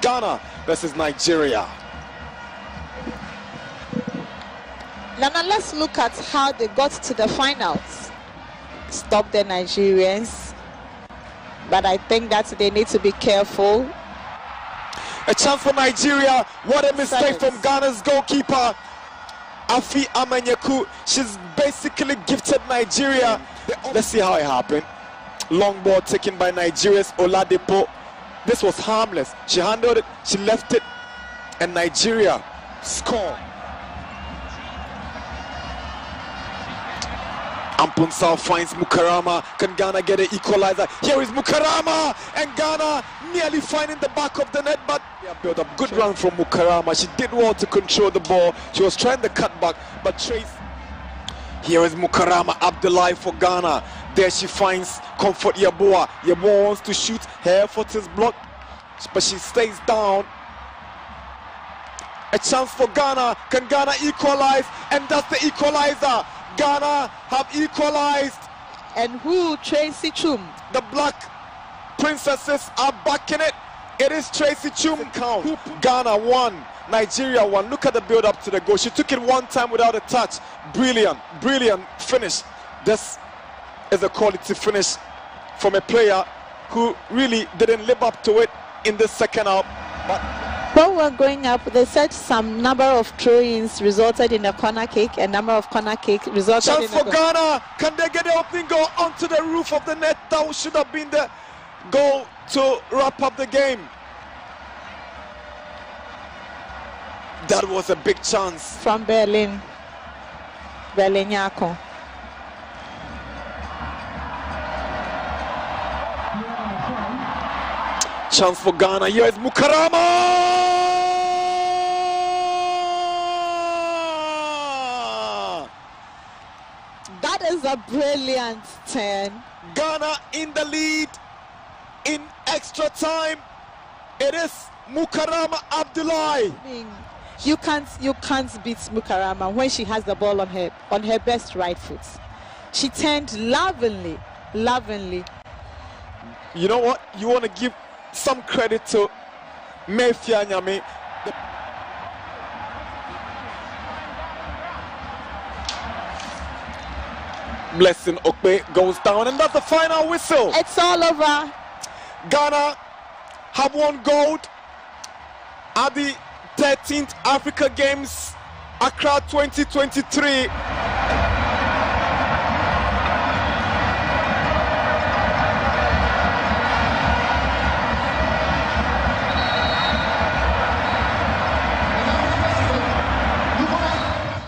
Ghana versus Nigeria. Now, now let's look at how they got to the finals. Stop the Nigerians. But I think that they need to be careful. A chance for Nigeria. What a mistake from Ghana's goalkeeper. Afi Amanyaku. She's basically gifted Nigeria. Let's see how it happened. Long ball taken by Nigeria's Oladipo. This was harmless. She handled it, she left it, and Nigeria score. Ampunsal finds Mukarama. Can Ghana get an equalizer? Here is Mukarama, and Ghana nearly finding the back of the net, but yeah, up. Good run from Mukarama. She did well to control the ball. She was trying to cut back, but Trace. Here is Mukarama Abdulai for Ghana. There she finds Comfort Yeboah. Yeboah wants to shoot. Her effort is blocked, but she stays down. A chance for Ghana. Can Ghana equalize? And that's the equalizer. Ghana have equalized. And who? Tracy Twum. The Black Princesses are backing it. It is Tracy Twum count. Ghana won. Nigeria won. Look at the build up to the goal. She took it one time without a touch. Brilliant, brilliant finish. This is a quality finish from a player who really didn't live up to it in the second half. But When we were growing up, they said some number of throw-ins resulted in a corner kick, a number of corner kick resulted chance in a for. Ghana. Can they get the opening goal onto the roof of the net? That should have been the goal to wrap up the game. That was a big chance. from Berlin. Berlin Yako. Chance for Ghana. Here is Mukarama. That is a brilliant turn. Ghana in the lead in extra time. It is Mukarama Abdulai. You can't you can't beat Mukarama when she has the ball on her on her best right foot. She turned lovingly, lovingly. You know what? You want to give some credit to Mefia Nyame. Blessing Okpe goes down, and that's the final whistle. It's all over. Ghana have won gold at the 13th Africa Games, Accra 2023.